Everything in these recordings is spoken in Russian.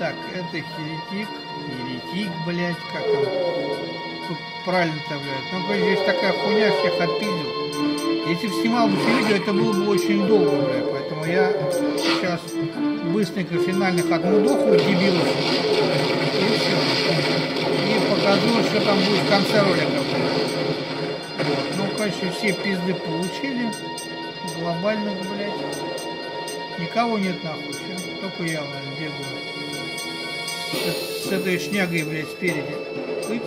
Так, это херетик, еретик, блядь, как там тут правильно-то, блядь. Ну, блядь, здесь такая хуйня всех отпиздил. Если бы снимал бы все видео, это было бы очень долго, блядь. Поэтому я сейчас быстренько финальных отмудоху дебилов. И все. И покажу, что там будет в конце ролика. Вот. Ну, короче, все пизды получили. Глобальных, блядь. Никого нет нахуй, все. Только я, блядь, бегаю. С, с этой шнягой, блядь, спереди. Быть.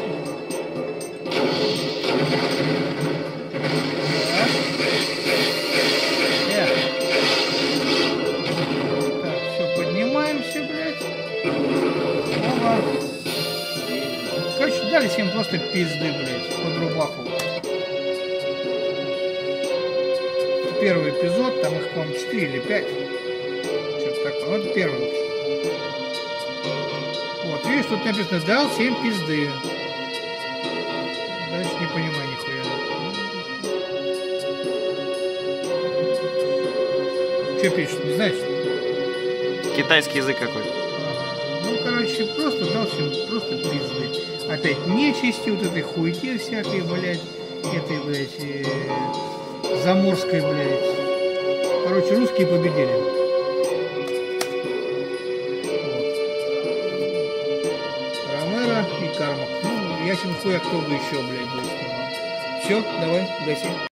Так, все, поднимаемся, блядь. Оба. Короче, дали всем просто пизды, блядь, под рубаху. Первый эпизод, там их, по-моему, 4 или 5. Вот первый. Вот, видишь, тут написано, дал 7 пизды. Дальше не понимаю нихуя. Что пишет, не знаешь? Китайский язык какой-то. Ага. Ну, короче, просто дал всем просто пизды. Опять нечисти, вот этой хуйте всякой, блядь, этой, блядь, э, заморской, блядь. Короче, русские победили. Ясен хуй, а кто бы еще, блядь, был. Все, давай, гаси.